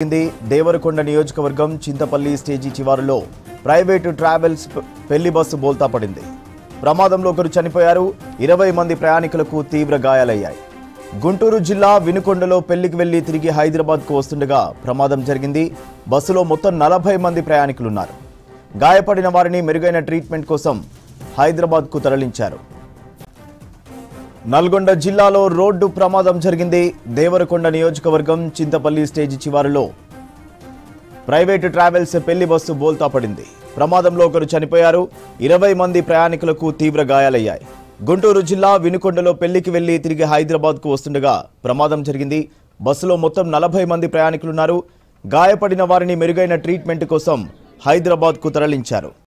జరిగింది. దేవరకొండ నియోజకవర్గం చింతపల్లి స్టేజీ చివరిలో ప్రైవేటు ట్రావెల్స్ పెళ్ళి బస్సు బోల్తా పడింది. ప్రమాదంలో ఒకరు చనిపోయారు. ఇరవై మంది ప్రయాణికులకు తీవ్ర గాయాలయ్యాయి. గుంటూరు జిల్లా వినుకొండలో పెళ్ళికి వెళ్ళి తిరిగి హైదరాబాద్కు వస్తుండగా ప్రమాదం జరిగింది. బస్సులో మొత్తం నలభై మంది ప్రయాణికులున్నారు. గాయపడిన వారిని మెరుగైన ట్రీట్మెంట్ కోసం హైదరాబాద్కు తరలించారు. నల్గొండ జిల్లాలో రోడ్డు ప్రమాదం జరిగింది. దేవరకొండ నియోజకవర్గం చింతపల్లి స్టేజి చివరిలో ప్రైవేటు ట్రావెల్స్ పెళ్ళి బస్సు బోల్తా పడింది. ప్రమాదంలో ఒకరు చనిపోయారు. ఇరవై మంది ప్రయాణికులకు తీవ్ర గాయాలయ్యాయి. గుంటూరు జిల్లా వినుకొండలో పెళ్ళికి వెళ్ళి తిరిగి హైదరాబాద్కు వస్తుండగా ప్రమాదం జరిగింది. బస్సులో మొత్తం నలభై మంది ప్రయాణికులున్నారు. గాయపడిన వారిని మెరుగైన ట్రీట్మెంట్ కోసం హైదరాబాద్కు తరలించారు.